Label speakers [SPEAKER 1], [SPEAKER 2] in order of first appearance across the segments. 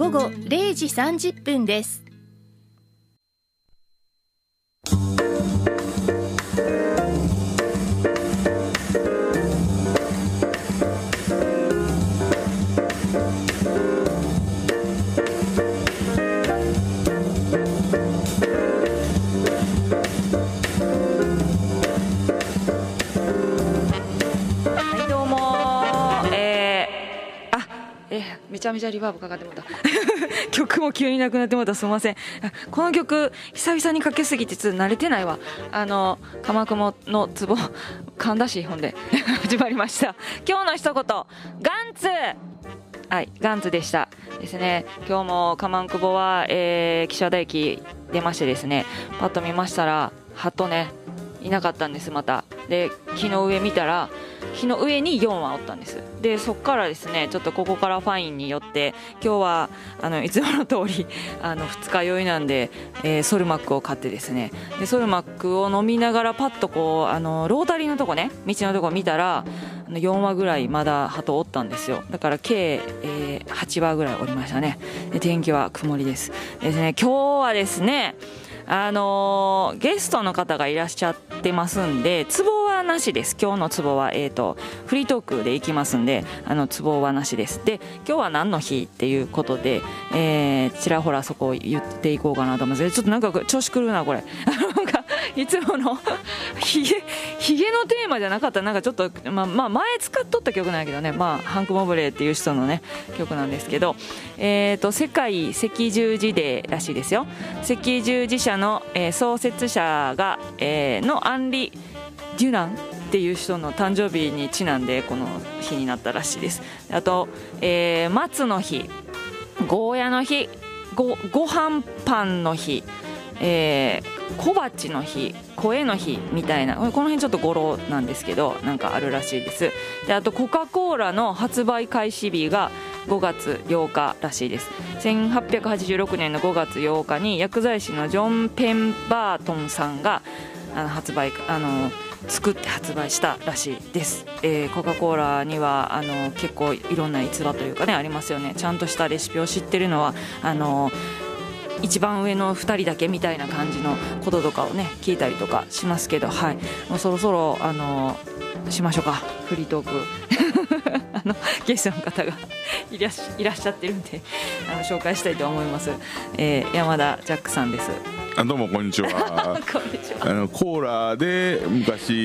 [SPEAKER 1] 午後0時30分です
[SPEAKER 2] ちゃめちゃリバーブかかってもた。曲も急になくなってもた。すみません。この曲久々にかけすぎてちょっと慣れてないわ。あの鎌雲の壺噛んだしほんで。始まりました。今日の一言。ガンツ。はい、ガンツでした。ですね。今日も鎌久保は、えー、岸和田駅出ましてですね。パッと見ましたら鳩ねいなかったんですまた。で木の上見たら木の上に4羽おったんです。でそこからですねちょっとここからファインによって今日はあのいつもの通り あの二日酔いなんで、えーソルマックを買ってですね。でソルマックを飲みながらパッとこうあのロータリーのとこね道のとこ見たら4羽ぐらいまだ鳩おったんですよ。だから計、えー8羽ぐらいおりましたね。で天気は曇りです。ですね今日はですねあのーゲストの方がいらっしゃってますんで、ツボはなしです。今日のツボは、えっ、と、フリートークで行きますんで、あの、ツボはなしです。で、今日は何の日っていうことで、えー、ちらほらそこを言っていこうかなと思います。ちょっとなんか調子狂うな、これ。なんか、いつもの、ひげ、ひげのテーマじゃなかった、なんかちょっと、まあ、まあ、前使っとった曲なんやけどね、まあ、ハンク・モブレーっていう人のね、曲なんですけど、えっ、と、世界赤十字デーらしいですよ。赤十字社の、えー創設者が、えーのアンリ・デュナンっていう人の誕生日にちなんでこの日になったらしいです。あと、えー松の日ゴーヤの日ごご飯パンの日えー小鉢の日声の日みたいなこの辺ちょっと語呂なんですけどなんかあるらしいです。であとコカ・コーラの発売開始日が5月8日らしいです。1886年の5月8日に薬剤師のジョン・ペンバートンさんがあの発売あの作って発売したらしいです、えーコカ・コーラにはあの結構いろんな逸話というかねありますよね。ちゃんとしたレシピを知ってるのはあの一番上の2人だけみたいな感じのこととかをね聞いたりとかしますけどはい。もうそろそろあのしましょうか。フリートーク。あのゲストの方がいらっしいらっしゃってるんであの紹介したいと思います、えー山田ジャックさんです。
[SPEAKER 3] あどうもこんにちは。
[SPEAKER 2] こんにちは。
[SPEAKER 3] あのコーラで昔、え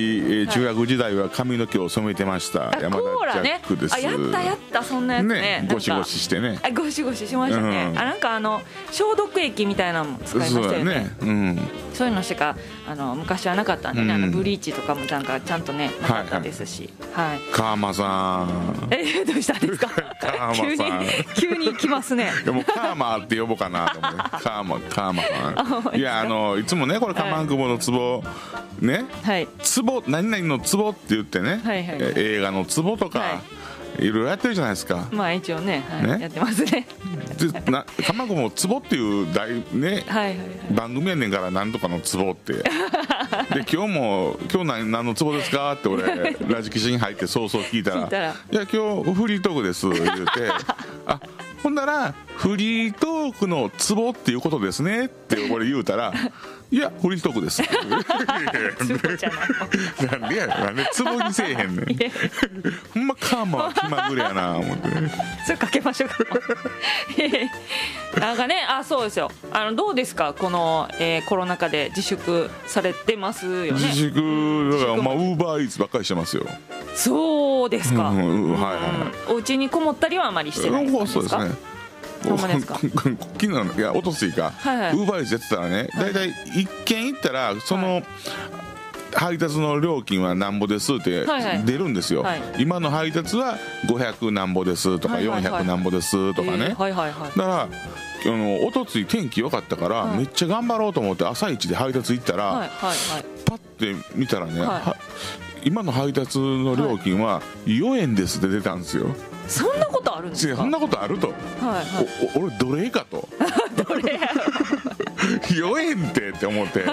[SPEAKER 3] ー中学時代は髪の毛を染めてました、
[SPEAKER 2] あ
[SPEAKER 3] 山田ジャックです。
[SPEAKER 2] あやったやったそんなやつね。なんか
[SPEAKER 3] ゴシゴシしてね。
[SPEAKER 2] あゴシゴシしましたね、
[SPEAKER 3] うん。
[SPEAKER 2] あなんかあの消毒液みたいなのも使いましたよね。
[SPEAKER 3] ね。うん
[SPEAKER 2] そういうのしかあの昔はなかったんでね、あの
[SPEAKER 3] うん
[SPEAKER 2] ブリーチとかもなんかちゃんとねなかったですし。はい、
[SPEAKER 3] 川間さん。
[SPEAKER 2] え どうしたんですか？急に急に来ますね。
[SPEAKER 3] でもカーマって呼ぼうかなと思って。カーマカーマさ
[SPEAKER 2] あ
[SPEAKER 3] んいやあのいつもねこれカマンクボのツボね？
[SPEAKER 2] はい。
[SPEAKER 3] ツボ何々のツボって言ってね、
[SPEAKER 2] はいはい。
[SPEAKER 3] え映画のツボとか、、
[SPEAKER 2] はい
[SPEAKER 3] ろいろやってるじゃないですか。
[SPEAKER 2] まあ一応ね,、はい、
[SPEAKER 3] ね。
[SPEAKER 2] やってますね。
[SPEAKER 3] でなカマンクボもツボっていう大ね
[SPEAKER 2] はいはいはい。
[SPEAKER 3] 番組やねんから何とかのツボって。で今日も「今日何何のツボですか?」って俺 ラジキシに入ってそうそう聞いたら
[SPEAKER 2] 聞いたら。
[SPEAKER 3] いや今日フリートークです」言うて。あほんなら「フリートークのツボっていうことですね」って俺言うたら「いやフリートークです」
[SPEAKER 2] な
[SPEAKER 3] んでやなんでツボにせえへんねん。ほんまカーマは気まぐれやな思って。
[SPEAKER 2] それかけましょうか。なんかねあそうですよ。あのどうですか？この、えーコロナ禍で自粛されてますよね。
[SPEAKER 3] 自粛だからまあウ
[SPEAKER 2] 自
[SPEAKER 3] ーバーイーツばっかりしてますよ。
[SPEAKER 2] そうですか、
[SPEAKER 3] うんうんはいはい
[SPEAKER 2] お家にこもったりはあまりしてない
[SPEAKER 3] そうですすね
[SPEAKER 2] ほんまですか？
[SPEAKER 3] 昨日の？いやおとついか。ウーバーイーツやってたらね大体一軒行ったらその、配達の料金はなんぼですって出るんですよ、
[SPEAKER 2] はい。
[SPEAKER 3] 今の配達は500なんぼですとか
[SPEAKER 2] はいはいはい。
[SPEAKER 3] 400なんぼですとかね、だからあのおとつい天気良かったから、
[SPEAKER 2] はい。
[SPEAKER 3] めっちゃ頑張ろうと思って朝一で配達行ったら、
[SPEAKER 2] はいはいはい。
[SPEAKER 3] パッて見たらね、今の配達の料金は4円ですって出たんですよ、
[SPEAKER 2] そんなことあるんですか？
[SPEAKER 3] そんなことあると、
[SPEAKER 2] はいはい。
[SPEAKER 3] 俺奴隷かと。
[SPEAKER 2] どれ
[SPEAKER 3] 4円ってって思って、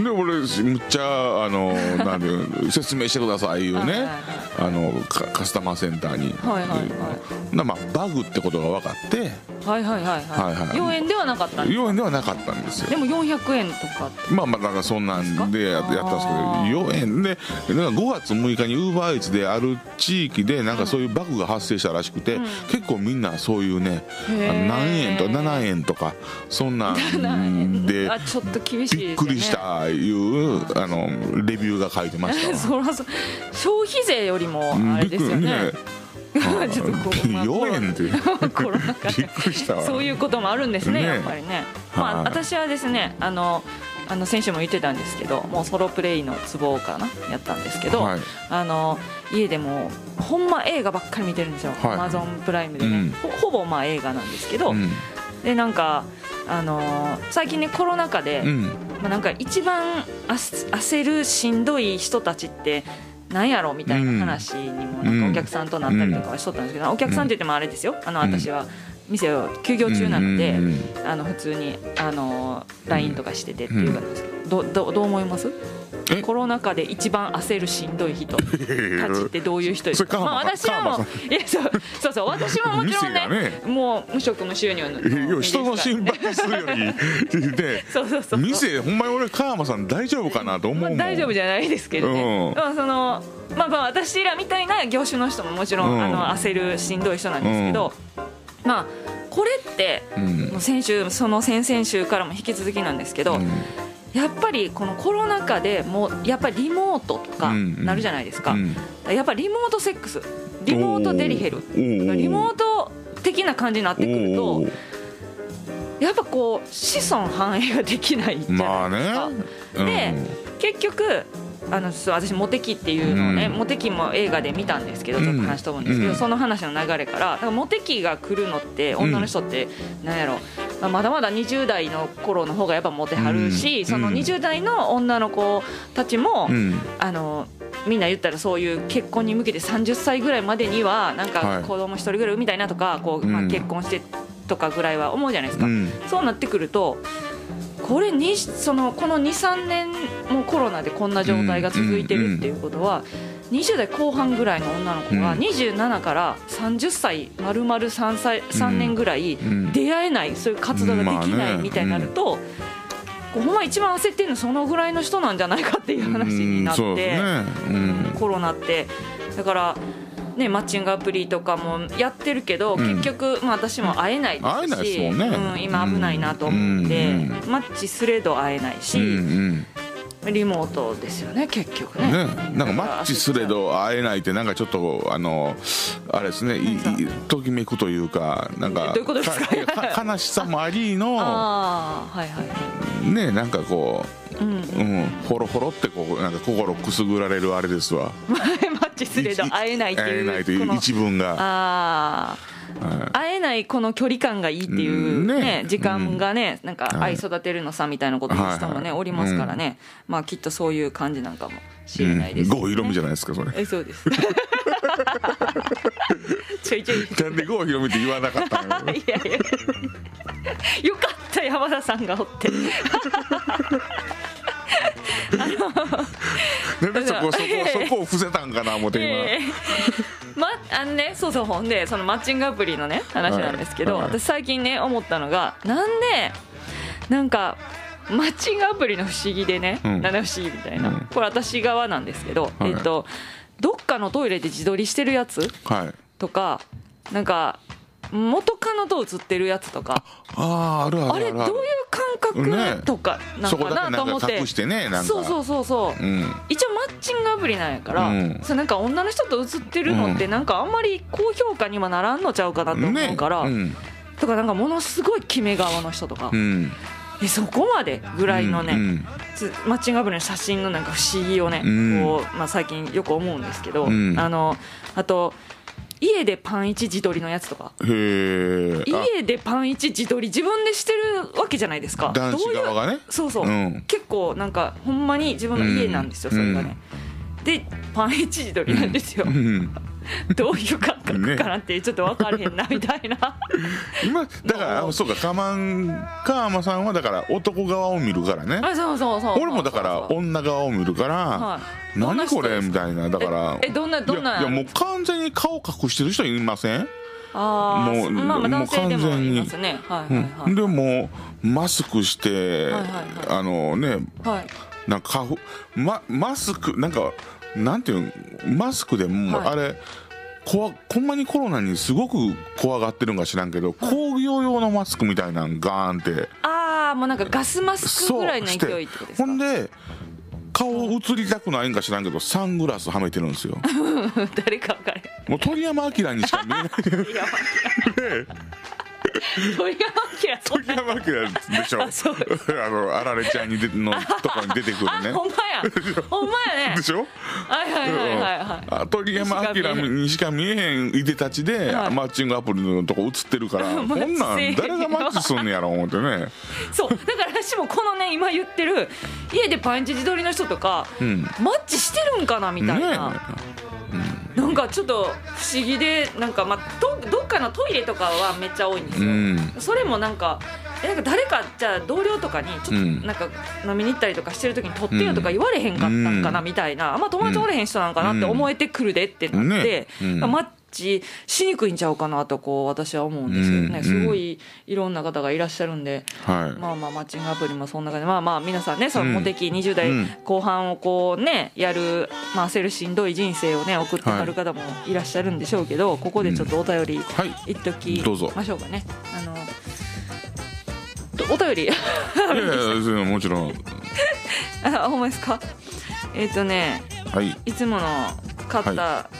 [SPEAKER 3] で俺むっちゃあのなんで説明してくださいいうね。
[SPEAKER 2] はいはいはい。
[SPEAKER 3] あのカカスタマーセンターに、
[SPEAKER 2] はいはいはい。
[SPEAKER 3] まあバグってことが分かって
[SPEAKER 2] はいはいはいはい,、
[SPEAKER 3] はいはい。
[SPEAKER 2] 4円ではなかったんです
[SPEAKER 3] 4円ではなかったんですよ。
[SPEAKER 2] でも400円とか。
[SPEAKER 3] まあまあだからそんなんでややったんですけど
[SPEAKER 2] あー
[SPEAKER 3] 4円でなんか5月6日にウーバーイーツである地域でなんかそういうバグが発生したらしくて、結構みんなそういうね何円とか7円とかそんなんで
[SPEAKER 2] あちょっと厳しいね。
[SPEAKER 3] びっくりしたいうあのレビューが書いてましたわ。
[SPEAKER 2] そらそう。消費税よりもあれですよね ちょっとこうまあ
[SPEAKER 3] 4円で。
[SPEAKER 2] コロナ禍
[SPEAKER 3] びっくりしたわ。
[SPEAKER 2] そういうこともあるんですね
[SPEAKER 3] ね。
[SPEAKER 2] やっぱりね、まあ、
[SPEAKER 3] はい
[SPEAKER 2] 私はですねあのあの先週も言ってたんですけどもうソロプレイのツボかなやったんですけど、
[SPEAKER 3] はい。
[SPEAKER 2] あの家でもうほんま映画ばっかり見てるんですよ、
[SPEAKER 3] はい。
[SPEAKER 2] Amazon プライムでね、
[SPEAKER 3] うん。
[SPEAKER 2] ほほぼまあ映画なんですけど、
[SPEAKER 3] うん。
[SPEAKER 2] でなんかあのー最近ねコロナ禍で、
[SPEAKER 3] うん。
[SPEAKER 2] まあ、なんか一番焦るしんどい人たちってなんやろみたいな話にもなんかお客さんとなったりとかはしとったんですけど、お客さんって言ってもあれですよ。あの私は店を休業中なので、
[SPEAKER 3] うんうん
[SPEAKER 2] あの普通にあの LINE とかしててっていう感じですけど、どどどう思います？
[SPEAKER 3] え？
[SPEAKER 2] コロナ禍で一番焦るしんどい人。たちってどういう人ですか。まあ私はも
[SPEAKER 3] 川
[SPEAKER 2] ういやそうそうそう私はもちろんね
[SPEAKER 3] ね。
[SPEAKER 2] もう無職無収入の
[SPEAKER 3] 人の心配するより。で
[SPEAKER 2] そうそうそう。
[SPEAKER 3] 店ほんまに俺川間さん大丈夫かなと思う
[SPEAKER 2] まあ、大丈夫じゃないですけどね、
[SPEAKER 3] うん。
[SPEAKER 2] まあそのまあ、まあ私らみたいな業種の人ももちろん、
[SPEAKER 3] うん。
[SPEAKER 2] あの焦るしんどい人なんですけど、まあこれって、
[SPEAKER 3] うん。
[SPEAKER 2] もう先週その先々週からも引き続きなんですけど、
[SPEAKER 3] うん。
[SPEAKER 2] やっぱりこのコロナ禍でもうやっぱりリモートとか
[SPEAKER 3] うん
[SPEAKER 2] なるじゃないですか、
[SPEAKER 3] うん。
[SPEAKER 2] やっぱりリモートセックス。リモートデリヘル。リモート的な感じになってくるとやっぱこう子孫繁栄ができないじゃ
[SPEAKER 3] まあ
[SPEAKER 2] ないですか。
[SPEAKER 3] ね。
[SPEAKER 2] で結局あのそう私「モテキ」っていうのをね、
[SPEAKER 3] うん。
[SPEAKER 2] モテキも映画で見たんですけどちょっと話飛ぶんですけど、
[SPEAKER 3] うん。
[SPEAKER 2] その話の流れからだからモテキが来るのって女の人ってなんやろ、まあまだまだ20代の頃の方がやっぱモテはるし、
[SPEAKER 3] うん。
[SPEAKER 2] その
[SPEAKER 3] うん
[SPEAKER 2] 20代の女の子たちも、
[SPEAKER 3] うん。
[SPEAKER 2] あのみんな言ったらそういう結婚に向けて30歳ぐらいまでにはなん
[SPEAKER 3] はい。
[SPEAKER 2] か子供一人ぐらい産みたいなとかこう、まあ、
[SPEAKER 3] うん。
[SPEAKER 2] 結婚してとかぐらいは思うじゃないですか。
[SPEAKER 3] うん。
[SPEAKER 2] そうなってくるとこれにそのこの23年もコロナでこんな状態が続いてるっていうことは、20代後半ぐらいの女の子が
[SPEAKER 3] うん。
[SPEAKER 2] 27から30歳丸々 3, 歳3年ぐらい
[SPEAKER 3] ん。
[SPEAKER 2] 出会えないそういう活動ができないみたいになると、ほんま一番焦ってるのそのぐらいの人なんじゃないかっていう話になって。コロナって。だからね、マッチングアプリとかもやってるけど、
[SPEAKER 3] うん。
[SPEAKER 2] 結局、まあ、私も会えないですし
[SPEAKER 3] 会えないですもんね。
[SPEAKER 2] うん、今危ないなと思って、
[SPEAKER 3] うん
[SPEAKER 2] マッチすれど会えないし、
[SPEAKER 3] うん
[SPEAKER 2] リモートですよね結局ね。
[SPEAKER 3] うんねなんかマッチすれど会えないってなんかちょっとあのあれですねいいときめくというかなんか
[SPEAKER 2] どういうことですか？
[SPEAKER 3] か悲しさもありの
[SPEAKER 2] あはいはい。
[SPEAKER 3] ねなんかこう
[SPEAKER 2] うん
[SPEAKER 3] うん。ほろほろってこうなんか心くすぐられるあれですわ。
[SPEAKER 2] マッチすれど会えないっていう
[SPEAKER 3] 会えないという一文が。
[SPEAKER 2] ああ会えないこの距離感がいいっていうね,、時間がねなんか
[SPEAKER 3] はい。
[SPEAKER 2] 愛育てるのさみたいなこと言う人もね、おりますからね、まあきっとそういう感じなんかもし
[SPEAKER 3] うん
[SPEAKER 2] れないです、
[SPEAKER 3] 郷ひろみじゃないですかそれ。
[SPEAKER 2] えそうですちょいちょい。
[SPEAKER 3] なんで郷ひろみって言わなかったの
[SPEAKER 2] いやいや。よかった山田さんがおって
[SPEAKER 3] なんでそこそこそこを伏せたんかな思って今、
[SPEAKER 2] ええ。まあのねそうそうほんでそのマッチングアプリのね話なんですけど、
[SPEAKER 3] はい。はい。
[SPEAKER 2] 私最近ね思ったのがなんでなんかマッチングアプリの不思議でね、
[SPEAKER 3] うん。
[SPEAKER 2] なんで不思議みたいな、
[SPEAKER 3] うん。
[SPEAKER 2] これ私側なんですけど、
[SPEAKER 3] はい。
[SPEAKER 2] えっとどっかのトイレで自撮りしてるやつ
[SPEAKER 3] はい。
[SPEAKER 2] とかなんか元カノと写ってるやつとか。
[SPEAKER 3] あああるあ
[SPEAKER 2] あれどういう感
[SPEAKER 3] ね
[SPEAKER 2] 覚とかなんかなと思って、
[SPEAKER 3] ねなんか。
[SPEAKER 2] そうそうそうそう、
[SPEAKER 3] うん。
[SPEAKER 2] 一応マッチングアプリなんやから、
[SPEAKER 3] うん。
[SPEAKER 2] それなんか女の人と写ってるのってなんかあんまり高評価にはならんのちゃうかなと思うから、
[SPEAKER 3] ね
[SPEAKER 2] とかなんかものすごい決め顔の人とか。
[SPEAKER 3] う、ん。
[SPEAKER 2] えそこまでぐらいのね、
[SPEAKER 3] うん。
[SPEAKER 2] つマッチングアプリの写真のなんか不思議をね、
[SPEAKER 3] うん。
[SPEAKER 2] こうまあ、最近よく思うんですけど、
[SPEAKER 3] うん。
[SPEAKER 2] あのあと家でパン一自撮りのやつとか。
[SPEAKER 3] へえ
[SPEAKER 2] 家でパン一自撮り自分でしてるわけじゃないですか。
[SPEAKER 3] 男子側がね。
[SPEAKER 2] そうそう、
[SPEAKER 3] うん。
[SPEAKER 2] 結構なんかほんまに自分の家なんですよ、
[SPEAKER 3] うん
[SPEAKER 2] それがね、でパン一自撮りなんですよ、
[SPEAKER 3] うん。
[SPEAKER 2] どういう感覚かなってちょっと分かれへんなみたいな
[SPEAKER 3] 今だからあそうかカマンカーマさんはだから男側を見るからね
[SPEAKER 2] あそうそうそう
[SPEAKER 3] 俺もだから女側を見るから、
[SPEAKER 2] はい
[SPEAKER 3] 何これみたいなだから
[SPEAKER 2] ええどんなどんない
[SPEAKER 3] やいやもう完全に顔隠してる人いません
[SPEAKER 2] あ
[SPEAKER 3] もう
[SPEAKER 2] まあまあ男性でもいますねはいはいはい、
[SPEAKER 3] うん、でもマスクして、
[SPEAKER 2] はいはいはい
[SPEAKER 3] あのね
[SPEAKER 2] はい
[SPEAKER 3] なんか花粉まマスクなんかなんていうマスクでも、
[SPEAKER 2] はい
[SPEAKER 3] あれこんまにコロナにすごく怖がってるんか知らんけど、工業用のマスクみたいなんガーンって。
[SPEAKER 2] ああもうなんかガスマスクぐらいの勢いってことですか？
[SPEAKER 3] ほんで顔映りたくないんか知らんけどサングラスはめてるんですよ。
[SPEAKER 2] 誰か分かれ
[SPEAKER 3] もう鳥山明にしか見えない。
[SPEAKER 2] 鳥山明 鳥山明
[SPEAKER 3] 鳥
[SPEAKER 2] な
[SPEAKER 3] 山明でしょ
[SPEAKER 2] あそう。
[SPEAKER 3] あのあられちゃんにでのとこに出てくるね。
[SPEAKER 2] あほんまや。ほんまやね。
[SPEAKER 3] でしょ？
[SPEAKER 2] はいはいはいはいはい
[SPEAKER 3] あ鳥山明にしか見えへんいでたちで、
[SPEAKER 2] はい。
[SPEAKER 3] マッチングアプリのとこ映ってるから こんなん誰がマッチすんねやろ思ってね。
[SPEAKER 2] そう。だから私もこのね今言ってる家でパンチ自撮りの人とか、
[SPEAKER 3] ん。
[SPEAKER 2] マッチしてるんかなみたいな、なんかちょっと不思議でなんかまあどどっかのトイレとかはめっちゃ多いんですよ、
[SPEAKER 3] うん。
[SPEAKER 2] それもなんかえなんか誰かじゃあ同僚とかにちょっと
[SPEAKER 3] うん。
[SPEAKER 2] なんか飲みに行ったりとかしてる時に撮ってよとか言われへんかったんかなみたいな、あんま友達おれへん人なんかなって思えてくるでってなって、
[SPEAKER 3] ね。うん。
[SPEAKER 2] マッチしにくいんちゃうかなとこう私は思うんですよね、
[SPEAKER 3] うん
[SPEAKER 2] すごいいろんな方がいらっしゃるんで。
[SPEAKER 3] はい、
[SPEAKER 2] まあまあマッチングアプリもそんな感じで。まあまあ皆さん。ねその
[SPEAKER 3] うん
[SPEAKER 2] モテ期20代
[SPEAKER 3] うん。
[SPEAKER 2] 後半をこうねやるまあ焦るしんどい人生をね送ってはる方もいらっしゃるんでしょうけどここでちょっとお便り
[SPEAKER 3] はい。
[SPEAKER 2] 言っとき
[SPEAKER 3] どうぞ
[SPEAKER 2] ましょうかね。あのとお便り？
[SPEAKER 3] いやいやもちろん。
[SPEAKER 2] あほんまですか？えっ、とね
[SPEAKER 3] はい。
[SPEAKER 2] いつもの方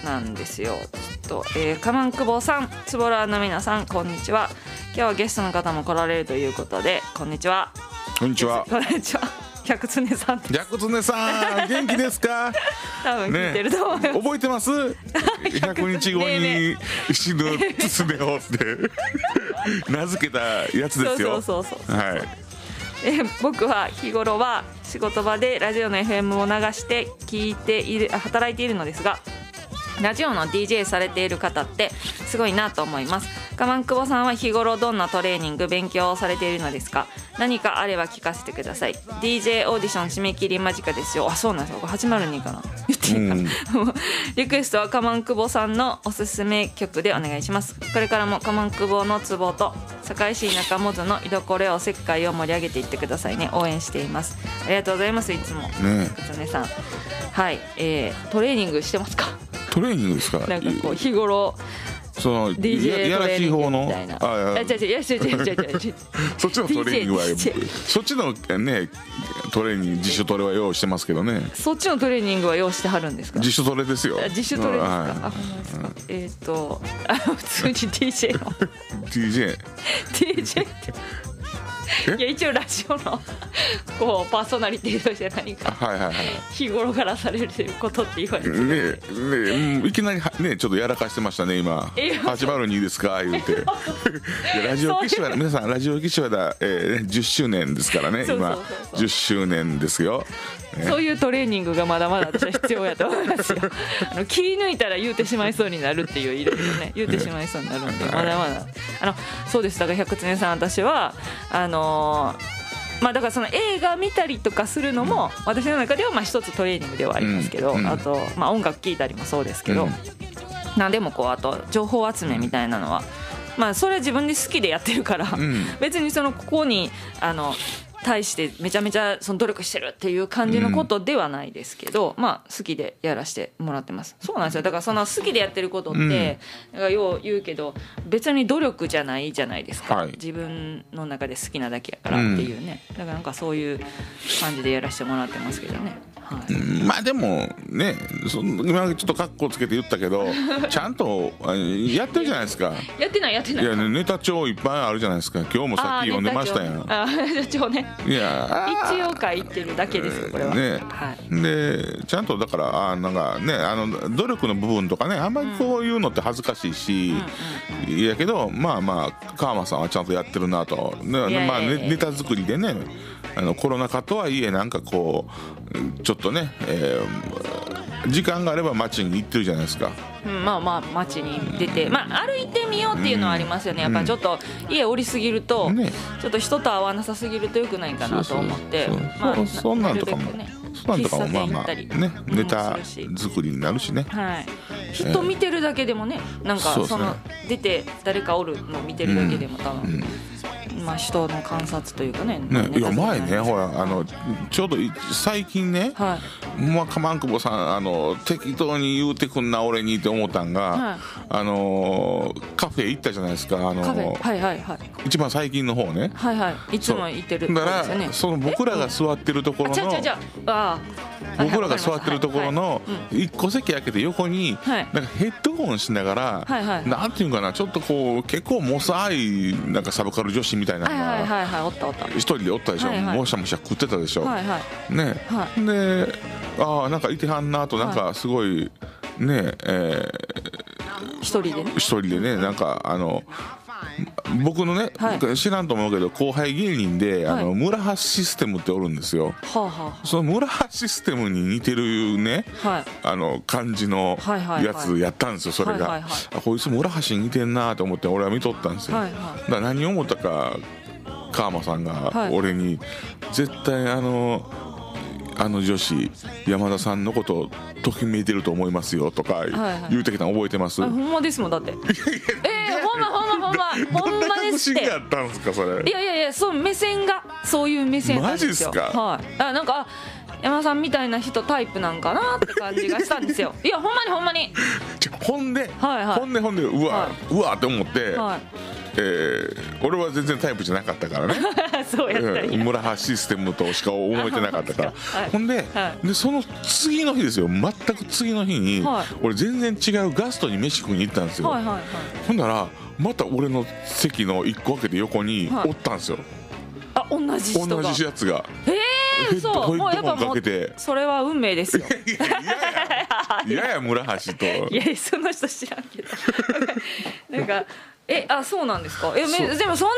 [SPEAKER 2] なんですよ、ちょっと、えー、カマンクボさんつぼらの皆さんこんにちは。今日はゲストの方も来られるということでこんにちは。
[SPEAKER 3] こんにちは。
[SPEAKER 2] こんにちは。百常さんです。
[SPEAKER 3] ジャクツネさん元気ですか？
[SPEAKER 2] 多分聞いてると思います、
[SPEAKER 3] 覚えてます？100日後に死ぬツネをって。名付けたやつですよ。
[SPEAKER 2] そうそうそうそう
[SPEAKER 3] はい。
[SPEAKER 2] え僕は日頃は仕事場でラジオの FM を流して聞いているあ働いているのですがラジオの DJ されている方ってすごいなと思います。我慢久保さんは日頃どんなトレーニング勉強をされているのですか？何かあれば聞かせてください。DJ オーディション締め切り間近ですよ。あそうなんです。よこれ802かな？言っていいかな、リクエストはカマン久保さんのおすすめ曲でお願いします。これからもカマン久保のツボと堺市中本の居所おせっかいを盛り上げていってくださいね。応援しています。ありがとうございますいつも。
[SPEAKER 3] ね
[SPEAKER 2] くつねさん。はい、えー、トレーニングしてますか？
[SPEAKER 3] トレーニングですか
[SPEAKER 2] なんかこう日頃
[SPEAKER 3] その
[SPEAKER 2] DJ
[SPEAKER 3] ややらしい方の。あいや
[SPEAKER 2] あ違う違う違う違う違う。
[SPEAKER 3] そっちのトレーニングはそっちのねトレーニング自主トレは用意してますけどね。
[SPEAKER 2] そっちのトレーニングは用意してはるんですか？
[SPEAKER 3] 自主トレですよ。
[SPEAKER 2] あ自主トレですか、
[SPEAKER 3] は
[SPEAKER 2] あほんまですか、えっ、とあ普通に DJ の。
[SPEAKER 3] い DJ
[SPEAKER 2] DJ って。
[SPEAKER 3] え
[SPEAKER 2] いや一応ラジオのこうパーソナリティとして何か
[SPEAKER 3] はいはいはい。
[SPEAKER 2] 日頃からされることって言われて
[SPEAKER 3] ねえねえうんいきなりはねちょっとやらかしてましたね今。
[SPEAKER 2] え
[SPEAKER 3] 802ですか？言うて。いやラジオ岸和田皆さんラジオ岸和田、えー、10周年ですからね今
[SPEAKER 2] そうそう。
[SPEAKER 3] 10周年ですよ。
[SPEAKER 2] そういうトレーニングがまだまだ私は必要やと思いますよ。あの気抜いたら言うてしまいそうになるっていういろいろね言うてしまいそうになるんでまだまだ。あのそうですだから百常さん私はあのーまあだからその映画見たりとかするのも私の中ではまあ一つトレーニングではありますけど、あとまあ音楽聴いたりもそうですけど、
[SPEAKER 3] うん。
[SPEAKER 2] なんでもこうあと情報集めみたいなのは、まあそれは自分で好きでやってるから、
[SPEAKER 3] ん。
[SPEAKER 2] 別にそのここにあの対してめちゃめちゃその努力してるっていう感じのことではないですけど、まあ好きでやらせてもらってます。そうなんですよ。だからその好きでやってることって、だからよう言うけど別に努力じゃないじゃないですか、
[SPEAKER 3] はい。
[SPEAKER 2] 自分の中で好きなだけやからっていうね、だからなんかそういう感じでやらせてもらってますけどね。はい、
[SPEAKER 3] まあでもねそん今ちょっとカッコつけて言ったけど ちゃんとあやってるじゃないですか。
[SPEAKER 2] やってないやってない。
[SPEAKER 3] いやねネタ帳いっぱいあるじゃないですか。今日もさっき読んでましたやん。
[SPEAKER 2] あーネタ帳ね
[SPEAKER 3] いや。
[SPEAKER 2] 一応書いてるだけですよこれは、
[SPEAKER 3] ね。
[SPEAKER 2] はい。
[SPEAKER 3] でちゃんとだからあなんかねあの努力の部分とかねあんまりこういうのって恥ずかしいし、いやけどまあまあ川間さんはちゃんとやってるなと、まあ、ねネタ作りでねあのコロナ禍とはいえなんかこうちょっとね、えー時間があれば街に行ってるじゃないですか。
[SPEAKER 2] うんまあまあ街に出て、まあ、歩いてみようっていうのはありますよね。やっぱちょっと家降りすぎると、
[SPEAKER 3] ね。
[SPEAKER 2] ちょっと人と会わなさすぎるとよくないかなと思って。
[SPEAKER 3] そんなんとかも
[SPEAKER 2] ね
[SPEAKER 3] そなんとかもまあまあねネタ作りになるしね。
[SPEAKER 2] はい、人見てるだけでもねなんか
[SPEAKER 3] そ
[SPEAKER 2] の出て誰かおるの見てるだけでも多分、まあ人の観察というかね。
[SPEAKER 3] ね、いや前ねほ
[SPEAKER 2] ら
[SPEAKER 3] らあのちょうどい最近ね、
[SPEAKER 2] はい。
[SPEAKER 3] まあ、かまんくぼさんあの適当に言うてくんな俺にって思ったんが、
[SPEAKER 2] はい。
[SPEAKER 3] あのカフェ行ったじゃないですかあの
[SPEAKER 2] はいはいはい
[SPEAKER 3] 一番最近の方ね。
[SPEAKER 2] はいはい。いつも行ってる
[SPEAKER 3] だか
[SPEAKER 2] ですよね。
[SPEAKER 3] らその僕らが座ってるところの
[SPEAKER 2] あちゃうちゃああ
[SPEAKER 3] 僕らが座ってるところの一個席開けて横に
[SPEAKER 2] はい。
[SPEAKER 3] なんかヘッドホンしながらなんていうんかなちょっとこう結構もさいなんかサブカル女子みたいなのが一人でおったでしょ。もしゃもしゃ食ってたでしょ。ね。
[SPEAKER 2] は
[SPEAKER 3] でああなんかいてはんなとなんかすごいねえ
[SPEAKER 2] 一人で
[SPEAKER 3] 一人でねなんかあの僕のね、
[SPEAKER 2] はい。
[SPEAKER 3] 知らんと思うけど後輩芸人で、あの
[SPEAKER 2] はい
[SPEAKER 3] 村橋システムっておるんですよ。
[SPEAKER 2] はあは
[SPEAKER 3] その村橋システムに似てるね
[SPEAKER 2] あはい。
[SPEAKER 3] あの感じの
[SPEAKER 2] はいはいはい。
[SPEAKER 3] やつやったんですよそれが、
[SPEAKER 2] はいはいはい。
[SPEAKER 3] あこいつ村橋に似てんなと思って俺は見とったんですよ、
[SPEAKER 2] はいはい。
[SPEAKER 3] だから何を思ったか川間さんが
[SPEAKER 2] はい。
[SPEAKER 3] 俺に絶対あのあの女子山田さんのことときめいてると思いますよとか
[SPEAKER 2] はい
[SPEAKER 3] 言うてきたの覚えてます、
[SPEAKER 2] あほんまですもんだって。ええほんまほんまほんまほんま。ですって
[SPEAKER 3] どんな確信があったんですかそれ？
[SPEAKER 2] いやいやいやそう目線がそういう目線なんですよ。
[SPEAKER 3] マジっすか？
[SPEAKER 2] はい。あなんかあ山田さんみたいな人タイプなんかなって感じがしたんですよ。いやほんまにほんまに。
[SPEAKER 3] ほんで、
[SPEAKER 2] はいはい。
[SPEAKER 3] ほんでほんでうわ、
[SPEAKER 2] は
[SPEAKER 3] うわって思って、
[SPEAKER 2] はい
[SPEAKER 3] えー俺は全然タイプじゃなかったからね。
[SPEAKER 2] そうやった
[SPEAKER 3] 村橋システムとしか思えてなかったから、
[SPEAKER 2] はい。
[SPEAKER 3] ほんで,、
[SPEAKER 2] はい。
[SPEAKER 3] でその次の日ですよ。全く次の日に、
[SPEAKER 2] はい。
[SPEAKER 3] 俺全然違うガストに飯食いに行ったんですよ、
[SPEAKER 2] はいはいはい。
[SPEAKER 3] ほんならまた俺の席の一個開けて横に
[SPEAKER 2] はい。
[SPEAKER 3] おったんですよ、
[SPEAKER 2] あ同じ人が。
[SPEAKER 3] 同じやつが。
[SPEAKER 2] ええそう。もうやっぱもうそれは運命ですよ。
[SPEAKER 3] いやいや村橋と。
[SPEAKER 2] いやいやその人知らんけど。なんかえあそうなんですか？えめでもそんな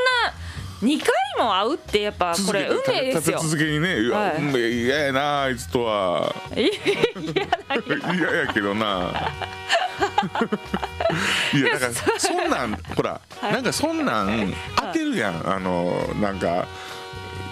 [SPEAKER 2] 2回も会うってやっぱこれ運命ですよ。
[SPEAKER 3] 続けにね
[SPEAKER 2] はい。
[SPEAKER 3] 運命嫌やなあいつとは。
[SPEAKER 2] いやいや
[SPEAKER 3] けどな。いやだからそんなんほら、なんかそんなん当てるやん。あのなんか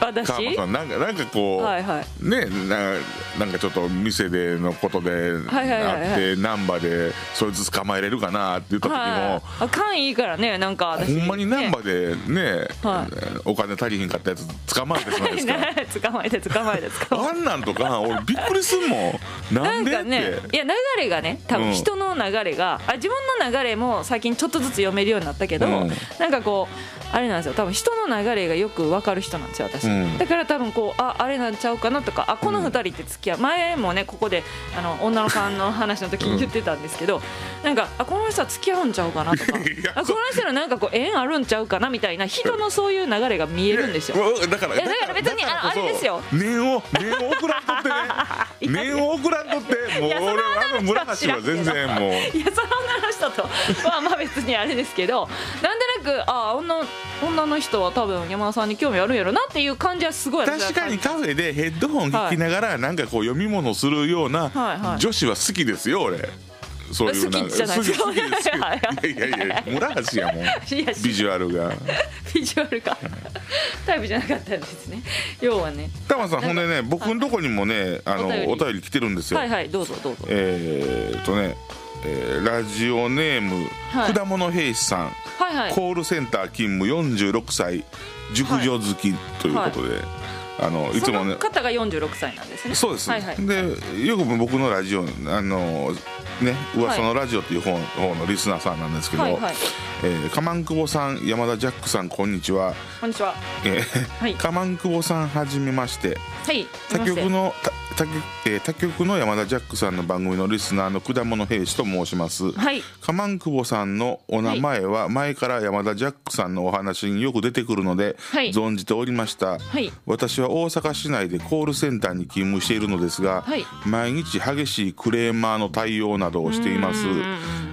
[SPEAKER 2] 私
[SPEAKER 3] さんなんかなんかこう、
[SPEAKER 2] はいはい。
[SPEAKER 3] ねななんかちょっと店でのことであって難波でそいつ捕まえれるかなって言った時も、
[SPEAKER 2] はい。あ勘いいからねなんか私
[SPEAKER 3] ほんまに難波でね
[SPEAKER 2] は
[SPEAKER 3] お金足りひんかったやつ捕まえてしまうんですか。
[SPEAKER 2] ね捕まえて捕まえて捕まえて
[SPEAKER 3] あんなんとか俺びっくりすんもん。な
[SPEAKER 2] なんん
[SPEAKER 3] でって、
[SPEAKER 2] かねいや流れがね多
[SPEAKER 3] うん。
[SPEAKER 2] 分人の流れが、あ自分の流れも最近ちょっとずつ読めるようになったけど、
[SPEAKER 3] うん。
[SPEAKER 2] なんかこうあれなんですよ。多分人の流れがよく分かる人なんですよ私、
[SPEAKER 3] うん
[SPEAKER 2] だから多分こうああれなんちゃうかなとかあこの2人って付き合う。前もねここであの女のさんの話の時に言ってたんですけど、なんかあこの人は付き合うんちゃうかなとか あこの人のなんかこう縁あるんちゃうかなみたいな人のそういう流れが見えるんですよ。
[SPEAKER 3] だから
[SPEAKER 2] だから別にあのあれですよ。
[SPEAKER 3] 念を念を送らんとってね。念を送らんとってもう俺あの村橋は全然もう。
[SPEAKER 2] いやその女の人とまあまあ別にあれですけどなんとなくあ女女の人は多分山田さんに興味あるんやろなっていう感じはすごい
[SPEAKER 3] 確かにカフェでヘッドホン聞きながらなんかこう読み物するような女子は好きですよ俺。そういう
[SPEAKER 2] 好きじゃない。
[SPEAKER 3] です好き
[SPEAKER 2] はい。
[SPEAKER 3] やいやいや村橋やもん。ビジュアルが。
[SPEAKER 2] ビジュアルが。タイプじゃなかったんですね。要はね。
[SPEAKER 3] 玉さんほんでね僕のとこにもねあの
[SPEAKER 2] お便り
[SPEAKER 3] 来てるんですよ。
[SPEAKER 2] はいはい。どうぞどうぞ。
[SPEAKER 3] えーっとねえーラジオネーム
[SPEAKER 2] はい。
[SPEAKER 3] 果物兵士さん。
[SPEAKER 2] はいはい。
[SPEAKER 3] コールセンター勤務46歳。熟女好きということで、あのいつもね。
[SPEAKER 2] 方が46歳なんですね。
[SPEAKER 3] そうです、
[SPEAKER 2] はいはい。
[SPEAKER 3] でよく僕のラジオあのね噂のラジオっていう方,、方のリスナーさんなんですけど、
[SPEAKER 2] はいはい。
[SPEAKER 3] えー、かまんくぼさん山田ジャックさんこんにちは、
[SPEAKER 2] こんにちは。
[SPEAKER 3] え
[SPEAKER 2] はい。
[SPEAKER 3] ー、かまんくぼさんはじめまして。
[SPEAKER 2] はい
[SPEAKER 3] 他局のた他局,、えー他局の山田ジャックさんの番組のリスナーの果物兵士と申します、
[SPEAKER 2] はい。
[SPEAKER 3] かまんくぼさんのお名前は前から山田ジャックさんのお話によく出てくるので
[SPEAKER 2] はい。
[SPEAKER 3] 存じておりました、
[SPEAKER 2] はい。
[SPEAKER 3] 私は大阪市内でコールセンターに勤務しているのですが、
[SPEAKER 2] はい。
[SPEAKER 3] 毎日激しいクレーマーの対応などをしています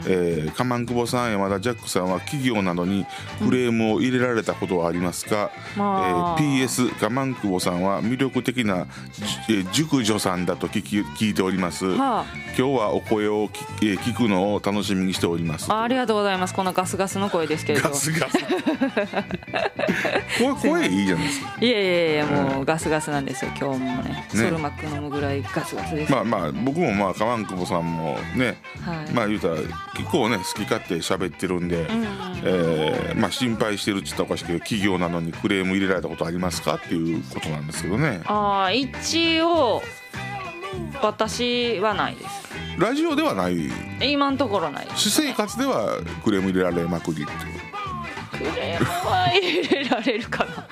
[SPEAKER 3] えー、カマン久保さん山田ジャックさんは企業などにクレームを入れられたことはありますか、
[SPEAKER 2] まあ。
[SPEAKER 3] えー PS カマン久保さんは魅力的な、じえー熟女さんだと聞き聞いております、
[SPEAKER 2] は
[SPEAKER 3] 今日はお声を聞,、えー聞くのを楽しみにしております。
[SPEAKER 2] あありがとうございます。このガスガスの声ですけれど。
[SPEAKER 3] ガスガス。声声いいじゃないですか。
[SPEAKER 2] いやいやいやもうガスガスなんですよ。今日もねソルマック飲むぐらいガスガスです、
[SPEAKER 3] まあまあ僕もまあカマン久保さんもね、
[SPEAKER 2] はい。
[SPEAKER 3] まあ言うたら結構ね好き勝手喋ってるんで、えーまあ心配してるって言ったらおかしいけど企業なのにクレーム入れられたことありますかっていうことなんですけどね。
[SPEAKER 2] ああ一応私はないです。
[SPEAKER 3] ラジオではない。
[SPEAKER 2] 今のところない
[SPEAKER 3] 私生活ではクレーム入れられまくりっていう
[SPEAKER 2] クレームは入れられるかな。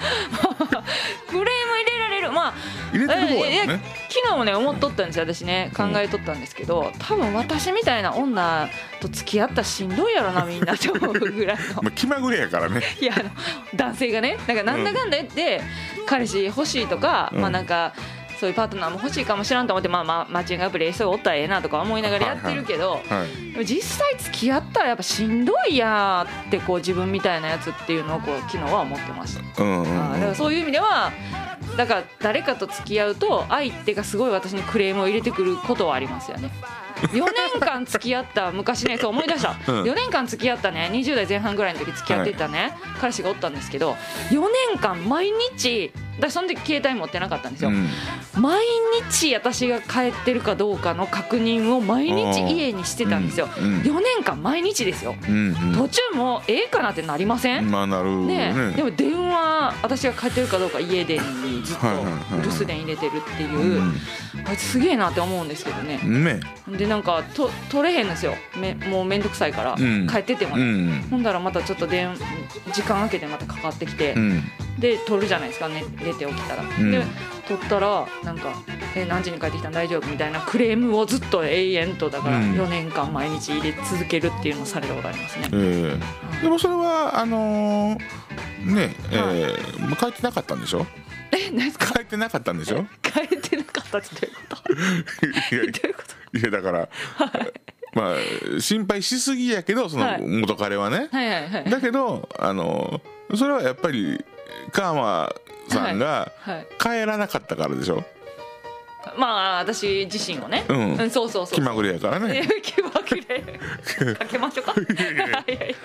[SPEAKER 2] クレーム入れられる。まあ
[SPEAKER 3] 入れてる方やもんね
[SPEAKER 2] え昨日もね思っとったんですよ。私ね考えとったんですけど多分私みたいな女と付き合ったらしんどいやろなみんなって思うぐらいの。
[SPEAKER 3] まあ、気まぐれやからね。
[SPEAKER 2] いやあの男性がねなんかなんだかんだ言って、彼氏欲しいとか、
[SPEAKER 3] うん。
[SPEAKER 2] まあなんかそういうパートナーも欲しいかもしらんと思ってまあまあマッチングアプリでそうおったらええなとか思いながらやってるけど、
[SPEAKER 3] はい。
[SPEAKER 2] でも実際付き合ったらやっぱしんどいやーってこう自分みたいなやつっていうのをこう昨日は思ってました、
[SPEAKER 3] うんう
[SPEAKER 2] だからそういう意味ではだから誰かと付き合うと相手がすごい私にクレームを入れてくることはありますよね。4年間付き合った昔ねそう思い出した、
[SPEAKER 3] うん。
[SPEAKER 2] 4年間付き合ったね。20代前半ぐらいの時付き合ってたね、彼氏がおったんですけど4年間毎日私その時携帯持ってなかったんですよ、
[SPEAKER 3] うん。
[SPEAKER 2] 毎日私が帰ってるかどうかの確認を毎日家にしてたんですよ、
[SPEAKER 3] うん。うん。
[SPEAKER 2] 4年間毎日ですよ。
[SPEAKER 3] うん
[SPEAKER 2] 途中もええかなってなりませ、
[SPEAKER 3] うん？んまあなるね。
[SPEAKER 2] ねでも電話私が帰ってるかどうか家電にずっと
[SPEAKER 3] はいはいはいはい。
[SPEAKER 2] 留守電入れてるっていう、あいつすげえなって思うんですけどね。でなんかと取れへんんですよ。めもう面倒くさいから、
[SPEAKER 3] うん。
[SPEAKER 2] 帰ってても
[SPEAKER 3] う
[SPEAKER 2] ね、
[SPEAKER 3] ん。
[SPEAKER 2] ほんだらまたちょっと電時間空けてまたかかってきて、
[SPEAKER 3] うん。
[SPEAKER 2] で撮るじゃないですか、ね、寝て起きたら、
[SPEAKER 3] ん。
[SPEAKER 2] で撮ったらなんか「え何時に帰ってきたの大丈夫?」みたいなクレームをずっと永遠とだから
[SPEAKER 3] うん。
[SPEAKER 2] 4年間毎日入れ続けるっていうのをされたことありますね。
[SPEAKER 3] ええ。でもそれはあのーねええもう帰ってなかったんでしょ？
[SPEAKER 2] え何ですか？
[SPEAKER 3] 帰ってなかったんでしょ？
[SPEAKER 2] 帰ってなかったってどういうこと？
[SPEAKER 3] いや
[SPEAKER 2] どういうこと
[SPEAKER 3] いやだから、まあ心配しすぎやけどその
[SPEAKER 2] はい。
[SPEAKER 3] 元彼はね、
[SPEAKER 2] はいはいはい。
[SPEAKER 3] だけどあのそれはやっぱりカーマさんが
[SPEAKER 2] はい。
[SPEAKER 3] 帰らなかったからでしょ？
[SPEAKER 2] まあ私自身をね。
[SPEAKER 3] うん。
[SPEAKER 2] そうそうそう
[SPEAKER 3] 気まぐれやからね、
[SPEAKER 2] え 気まぐれ。かけましょうか。いやいや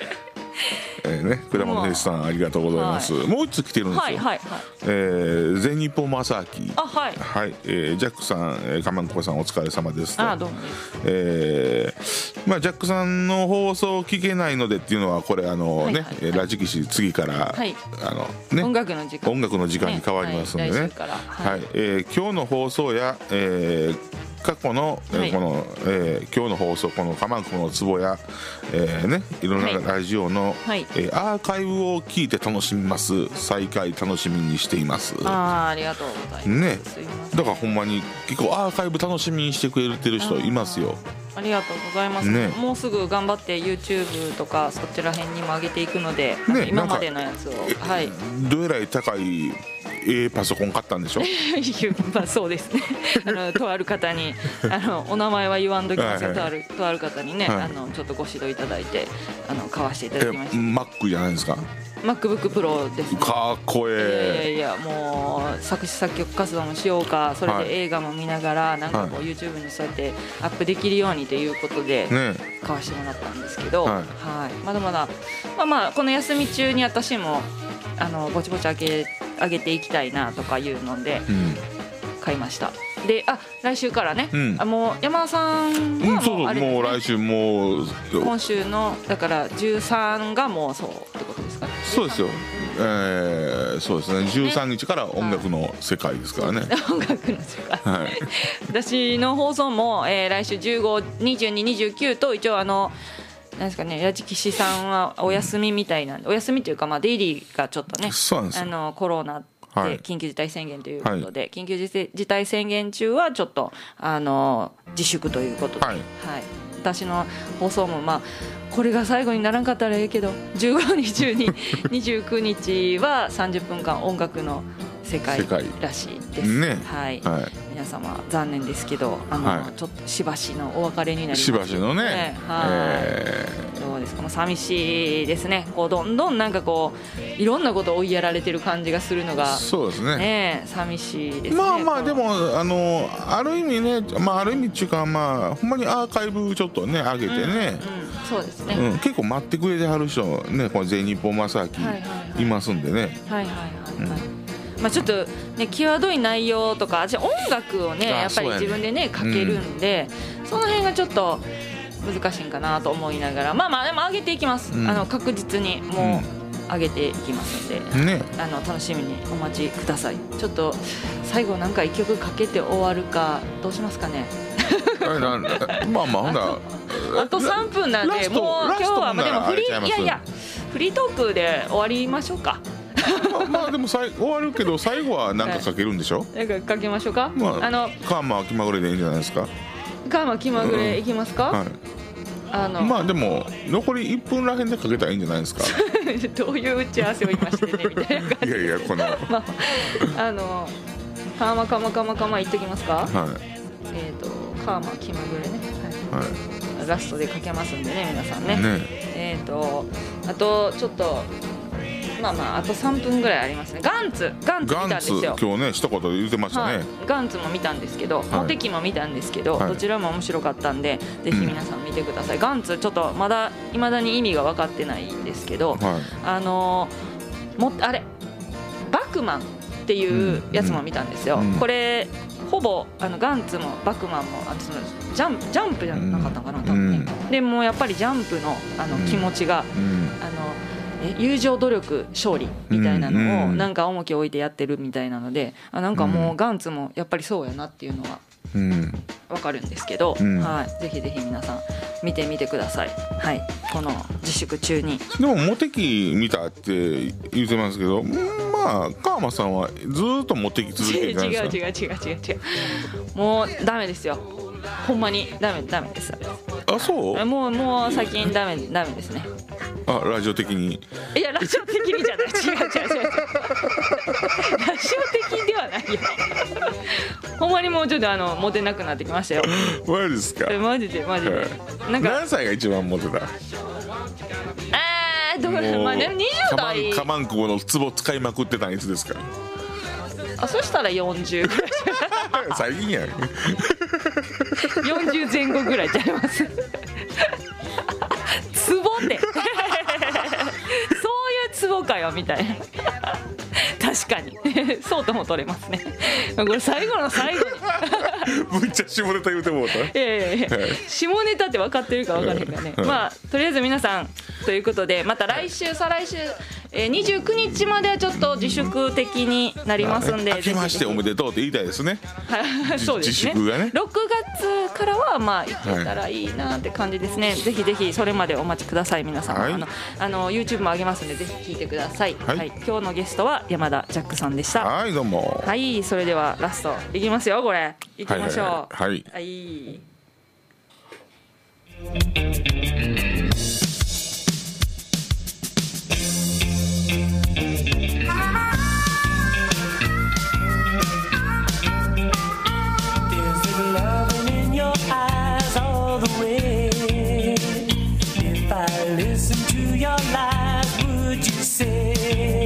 [SPEAKER 3] えーね果物フェスさんありがとうございます、もう一つ来てるんですよ、
[SPEAKER 2] はいはいはい。
[SPEAKER 3] えー全日本正明。
[SPEAKER 2] あはい。
[SPEAKER 3] はい、えージャックさん、えー、かまんここさんお疲れ様ですと。
[SPEAKER 2] あどうも。
[SPEAKER 3] えーまあ、ジャックさんの放送を聞けないのでっていうのはこれあの、ね
[SPEAKER 2] はいはい。
[SPEAKER 3] えーラジキシ次から、
[SPEAKER 2] はい。
[SPEAKER 3] あのね。
[SPEAKER 2] 音楽の時間。
[SPEAKER 3] 音楽の時間に変わりますんでね。
[SPEAKER 2] はい来週から。
[SPEAKER 3] は
[SPEAKER 2] はい。い
[SPEAKER 3] えー今日の放送や、えー過去の、えー
[SPEAKER 2] はい。
[SPEAKER 3] この、えー今日の放送この「かまんこの壺や」えーね、いろん
[SPEAKER 2] はい。
[SPEAKER 3] なラジオの、
[SPEAKER 2] はい
[SPEAKER 3] えーアーカイブを聞いて楽しみます。再開楽しみにしています。
[SPEAKER 2] あーありがとうございます。
[SPEAKER 3] ね。だからほんまに結構アーカイブ楽しみにしてくれてる人いますよ。
[SPEAKER 2] ありがとうございます、
[SPEAKER 3] ね。
[SPEAKER 2] もうすぐ頑張って YouTube とかそちら辺にも上げていくので、
[SPEAKER 3] ね。
[SPEAKER 2] 今までのやつを。
[SPEAKER 3] え
[SPEAKER 2] はい。
[SPEAKER 3] どえらい高いええパソコン買ったんでしょ？
[SPEAKER 2] まあそうですね。あのとある方にあのお名前は言わんときますよ、
[SPEAKER 3] はいはい
[SPEAKER 2] とあるとある方にね、
[SPEAKER 3] はい。
[SPEAKER 2] あのちょっとご指導いただいてあの買わせてい
[SPEAKER 3] え
[SPEAKER 2] ただきました。
[SPEAKER 3] Mac じゃないですか
[SPEAKER 2] ？MacBookPro ですね。
[SPEAKER 3] かっこ
[SPEAKER 2] いやいや
[SPEAKER 3] え
[SPEAKER 2] いやもう作詞作曲活動もしようかそれ
[SPEAKER 3] はい。
[SPEAKER 2] で映画も見ながらなんかこう YouTube にそうやってアップできるようにということで
[SPEAKER 3] えね。
[SPEAKER 2] 買わしてもらったんですけど、
[SPEAKER 3] は
[SPEAKER 2] はいい。まだまだまあまあこの休み中に私もあのぼちぼち上げ上げていきたいなとかいうので
[SPEAKER 3] うん。
[SPEAKER 2] 買いました。であ来週からね、
[SPEAKER 3] うん。
[SPEAKER 2] あもう山田さん
[SPEAKER 3] うん、
[SPEAKER 2] は
[SPEAKER 3] そうそう
[SPEAKER 2] もう
[SPEAKER 3] 来週もう
[SPEAKER 2] 今週のだから13がもうそうってことですかね。
[SPEAKER 3] そうですよ。えー、そうですね。13日から音楽の世界ですからね。
[SPEAKER 2] 音楽の世界。
[SPEAKER 3] はい。
[SPEAKER 2] 私の放送も、えー来週152229と一応あのなんですかねラジキシさんはお休みみたいなんでお休みというかまあデイリーがちょっとねあのコロナ
[SPEAKER 3] はい。
[SPEAKER 2] で緊急事態宣言ということで、緊急事態宣言中はちょっとあの自粛ということで、
[SPEAKER 3] はい。
[SPEAKER 2] 私の放送もまあこれが最後にならんかったらええけど152229日は30分間音楽の世界らしいです。
[SPEAKER 3] ね。
[SPEAKER 2] はい。
[SPEAKER 3] はい。
[SPEAKER 2] 皆皆様残念ですけどあの、
[SPEAKER 3] はい。
[SPEAKER 2] ちょっとしばしのお別れになります。
[SPEAKER 3] しばしのね、
[SPEAKER 2] はい、
[SPEAKER 3] え
[SPEAKER 2] どうですか？もう寂しいですね。こうどんどんなんかこういろんなことを追いやられてる感じがするの
[SPEAKER 3] ー
[SPEAKER 2] が
[SPEAKER 3] そうですね。
[SPEAKER 2] ね寂しいですね。
[SPEAKER 3] まあまあでもあのある意味ねまあある意味っていうかまあほんまにアーカイブちょっとね上げてね、
[SPEAKER 2] うんそうですね、
[SPEAKER 3] うん。結構待ってくれてはる人ねこの全日本正明
[SPEAKER 2] はい
[SPEAKER 3] ますんでね、
[SPEAKER 2] はいはいはいはい、まあちょっとね際どい内容とかじゃあ音楽をね
[SPEAKER 3] あ
[SPEAKER 2] やっぱり自分でねかけるんで、その辺がちょっと難しいんかなと思いながら。まあまあでも上げていきます、
[SPEAKER 3] うん。
[SPEAKER 2] あの確実にもう上げていきますんで、
[SPEAKER 3] ね。
[SPEAKER 2] あの楽しみにお待ちください。ちょっと最後なんか一曲かけて終わるかどうしますかね。
[SPEAKER 3] まあまあほんなら。
[SPEAKER 2] あと3分なんでもう今日はまあでもフリ
[SPEAKER 3] い
[SPEAKER 2] やいやフリートークで終わりましょうか
[SPEAKER 3] まあまあでもさい終わるけど最後は何かかけるんでしょ、
[SPEAKER 2] なんかかけましょうか、
[SPEAKER 3] まあ
[SPEAKER 2] あの
[SPEAKER 3] カーマは気まぐれでいいんじゃないですか？
[SPEAKER 2] ガーマ気まぐれいきますか、
[SPEAKER 3] は
[SPEAKER 2] あの、
[SPEAKER 3] いまあでも残り1分らへんでかけたらいいんじゃないですか？
[SPEAKER 2] どういう打ち合わせを今してねみたいな感じ。
[SPEAKER 3] いやいやこの。は
[SPEAKER 2] まああのカーマカマカマカマ言っときますか？
[SPEAKER 3] い。は
[SPEAKER 2] えっ、とカーマ気まぐれね、はい、ラストでかけますんでね皆さんね。
[SPEAKER 3] いね。
[SPEAKER 2] えっ、とあとちょっとまあまああと3分ぐらいありますね。ガンツガンツ見たんですよ。
[SPEAKER 3] 今日ね一言言ってました
[SPEAKER 2] はい。
[SPEAKER 3] ね、、
[SPEAKER 2] ガンツも見たんですけど、
[SPEAKER 3] い。
[SPEAKER 2] モテキも見たんですけど、
[SPEAKER 3] はい。
[SPEAKER 2] どちらも面白かったんでぜひ皆さん見てください、ガンツちょっとまだいまだに意味が分かってないんですけど、
[SPEAKER 3] はい。
[SPEAKER 2] あのーもあれバクマンっていうやつも見たんですよ、
[SPEAKER 3] うん。
[SPEAKER 2] これほぼあのガンツもバクマンもあとそのジャンプジャンプじゃなかったのかな、多分ね。でもうやっぱりジャンプのあの
[SPEAKER 3] うん。
[SPEAKER 2] 気持ちが、
[SPEAKER 3] うん。
[SPEAKER 2] あのえ友情努力勝利みたいなのを
[SPEAKER 3] うん
[SPEAKER 2] なんか重きを置いてやってるみたいなのであなんかもうガンツもやっぱりそうやなっていうのは
[SPEAKER 3] うん。
[SPEAKER 2] わかるんですけど、
[SPEAKER 3] うん。
[SPEAKER 2] はい、ぜひぜひ皆さん見てみてください、はい、この自粛中に。
[SPEAKER 3] でもモテキ見たって言ってますけどうんまあ川間さんはずーっとモテキ続け
[SPEAKER 2] 違う
[SPEAKER 3] てるじゃ
[SPEAKER 2] 違
[SPEAKER 3] ないうですか。
[SPEAKER 2] 違う違う違う違う。もうダメですよ。ほんまにダメダメです。
[SPEAKER 3] あそう？
[SPEAKER 2] もうもう最近ダメダメですね
[SPEAKER 3] あラジオ的に。
[SPEAKER 2] いやラジオ的にじゃない。違う違う違う。違うラジオ的ではないよ。ほんまにもうちょっとあのモテなくなってきましたよ。
[SPEAKER 3] マジですか？
[SPEAKER 2] えマジでマジで。なんか
[SPEAKER 3] 何歳が一番モテた？
[SPEAKER 2] えー、どうまあね20代。
[SPEAKER 3] カマンクボの壺使いまくってたんいつですか？
[SPEAKER 2] あそしたら40ぐらい。
[SPEAKER 3] 最近やん。
[SPEAKER 2] 40前後ぐらいちゃいます。ツボってそういうツボかよみたいな。確かに。そうとも取れますね。これ最後の最後。に
[SPEAKER 3] むっちゃ下ネタ言うてもうた。
[SPEAKER 2] いやいやいや。
[SPEAKER 3] はい。
[SPEAKER 2] 下ネタって分かってるか分からへんからね。
[SPEAKER 3] はい。
[SPEAKER 2] まあとりあえず皆さんということでまた来週再来週、えー、29日まではちょっと自粛的になりますんで
[SPEAKER 3] 明けましておめでとうって言いたいですね。
[SPEAKER 2] はいそうですね。
[SPEAKER 3] 自粛がね。
[SPEAKER 2] 6月からはまあ行けたらいいなって感じですね、ぜひぜひそれまでお待ちください皆さん、
[SPEAKER 3] はい。
[SPEAKER 2] あのあの YouTube も上げますんでぜひ聞いてください、
[SPEAKER 3] はい。
[SPEAKER 2] 今日のゲストは山田ジャックさんでした。は
[SPEAKER 3] はいどうも。
[SPEAKER 2] いそれではラストいきますよこれ。いきましょう。
[SPEAKER 3] はいはい
[SPEAKER 2] はい「
[SPEAKER 4] Is there listen to your lies, would you say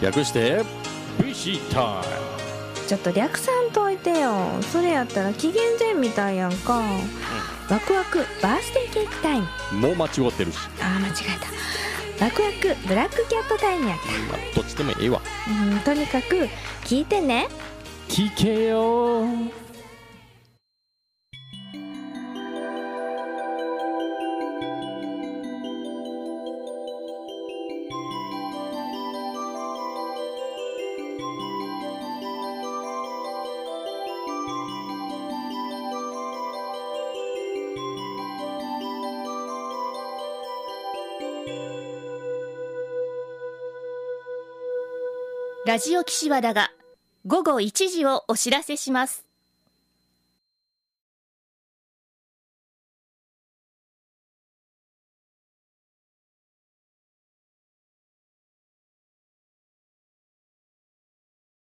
[SPEAKER 5] 略してタイ。ム
[SPEAKER 1] ちょっと略さんといてよ。それやったら紀元前みたいやんか。ワクワクバースデーケーキタイム。
[SPEAKER 5] もう間違ってるし、
[SPEAKER 1] あー間違えた。ワクワクブラックキャットタイムやっ
[SPEAKER 5] まあ、どっちでもええわ。
[SPEAKER 1] たうんとにかく聞いてね。
[SPEAKER 5] 聞けよ
[SPEAKER 6] ラジオ岸和田が午後1時をお知らせします。